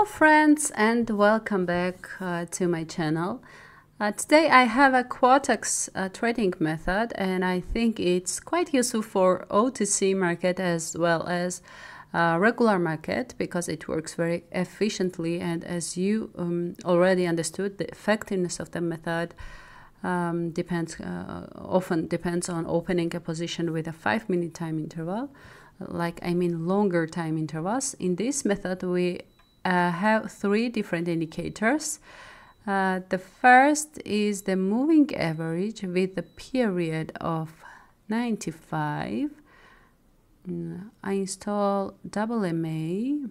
Hello friends and welcome back uh, to my channel. Uh, today I have a Quotex uh, trading method and I think it's quite useful for OTC market as well as uh, regular market because it works very efficiently and as you um, already understood the effectiveness of the method um, depends uh, often depends on opening a position with a 5 minute time interval like I mean longer time intervals. In this method we uh, have three different indicators. Uh, the first is the moving average with the period of 95. Mm, I install double MA,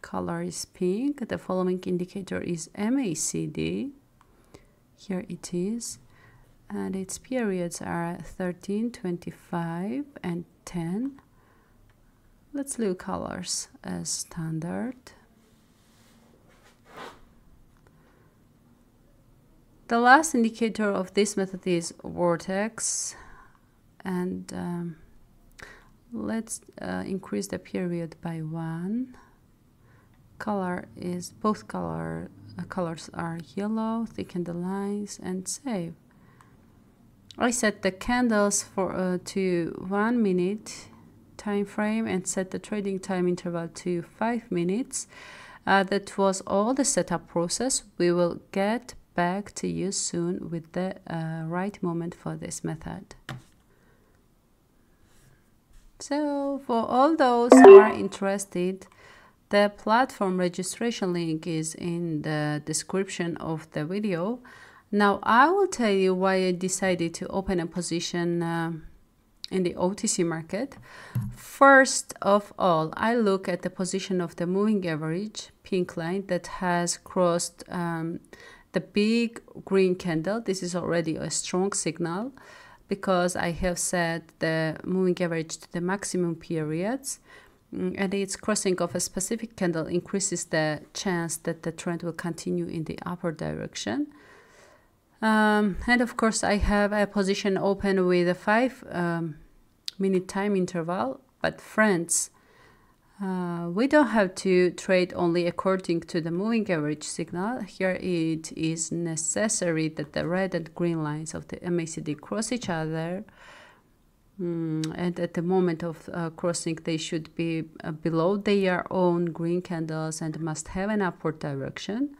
color is pink. The following indicator is MACD. Here it is. And its periods are 13, 25, and 10. Let's leave colors as standard. The last indicator of this method is vortex and um, let's uh, increase the period by one. Color is both color uh, colors are yellow, thicken the lines and save. I set the candles for uh, to one minute time frame and set the trading time interval to five minutes. Uh, that was all the setup process. We will get back to you soon with the uh, right moment for this method. So for all those who are interested, the platform registration link is in the description of the video. Now I will tell you why I decided to open a position uh, in the OTC market. First of all, I look at the position of the moving average pink line that has crossed um, the big green candle, this is already a strong signal because I have set the moving average to the maximum periods mm, and its crossing of a specific candle increases the chance that the trend will continue in the upper direction. Um, and of course, I have a position open with a 5 um, minute time interval, but friends, uh, we don't have to trade only according to the moving average signal. Here it is necessary that the red and green lines of the MACD cross each other. Mm, and at the moment of uh, crossing, they should be uh, below their own green candles and must have an upward direction,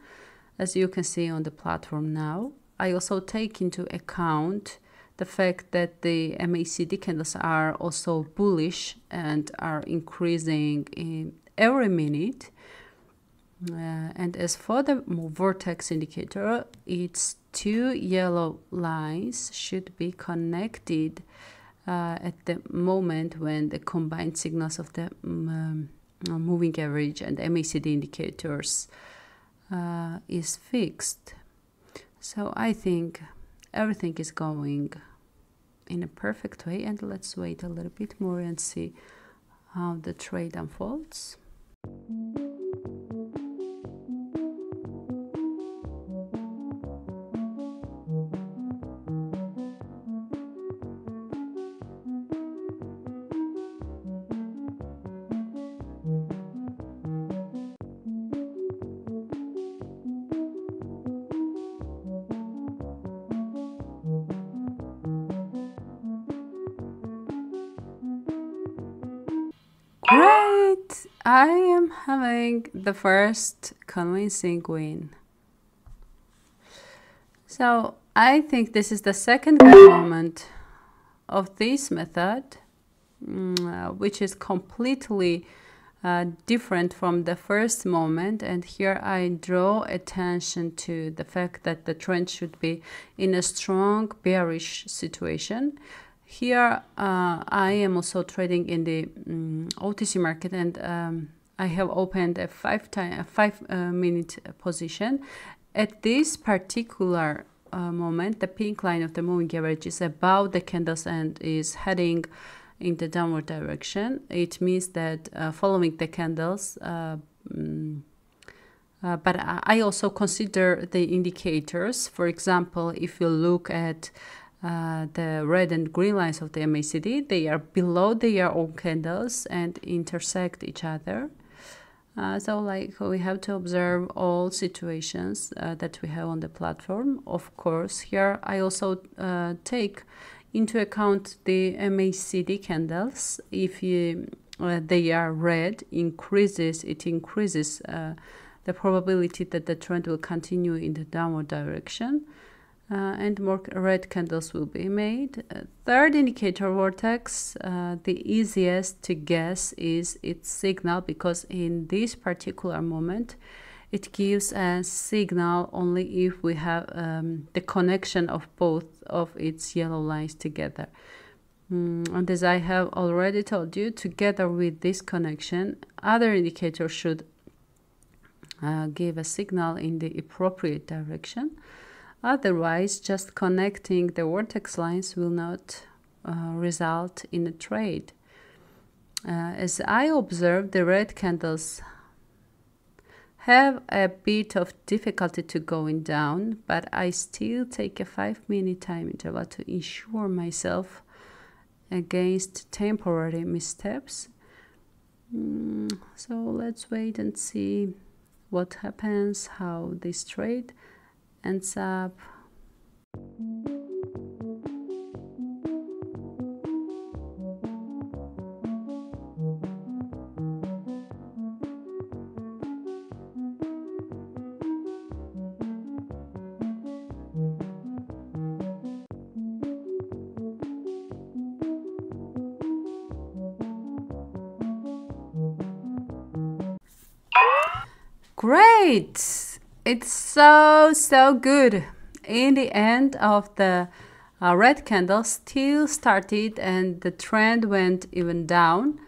as you can see on the platform now. I also take into account the fact that the MACD candles are also bullish and are increasing in every minute. Uh, and as for the vortex indicator, its two yellow lines should be connected uh, at the moment when the combined signals of the um, moving average and MACD indicators uh, is fixed. So I think everything is going in a perfect way and let's wait a little bit more and see how the trade unfolds. Great! I am having the first convincing win. So I think this is the second moment of this method, mm, uh, which is completely uh, different from the first moment. And here I draw attention to the fact that the trend should be in a strong bearish situation here uh, I am also trading in the um, mm, OTC market and um, I have opened a five time a five uh, minute position. At this particular uh, moment, the pink line of the moving average is above the candles and is heading in the downward direction. It means that uh, following the candles. Um, but I also consider the indicators. For example, if you look at uh, the red and green lines of the MACD, they are below their own candles and intersect each other. Uh, so like we have to observe all situations uh, that we have on the platform. Of course, here I also uh, take into account the MACD candles. If you, uh, they are red, increases it increases the probability that the trend will continue in the downward direction. Uh, and more red candles will be made. Uh, third indicator vortex, uh, the easiest to guess is its signal because in this particular moment it gives a signal only if we have um, the connection of both of its yellow lines together. Mm, and as I have already told you, together with this connection, other indicators should uh, give a signal in the appropriate direction. Otherwise, just connecting the vortex lines will not uh, result in a trade. Uh, as I observe, the red candles have a bit of difficulty to going down, but I still take a 5 minute time interval to ensure myself against temporary missteps. Mm, so let's wait and see what happens, how this trade ends up Great! It's so, so good. In the end of the uh, red candle still started and the trend went even down.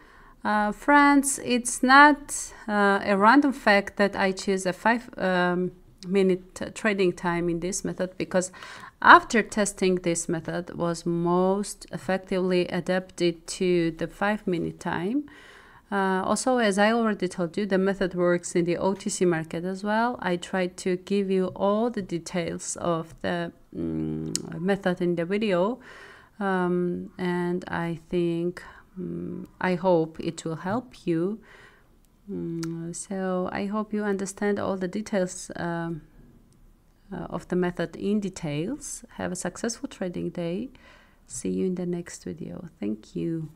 Uh, friends, it's not uh, a random fact that I choose a five um, minute trading time in this method because after testing this method was most effectively adapted to the five minute time. Uh, also, as I already told you, the method works in the OTC market as well. I tried to give you all the details of the um, method in the video, um, and I think, um, I hope it will help you. Mm, so, I hope you understand all the details um, uh, of the method in details. Have a successful trading day. See you in the next video. Thank you.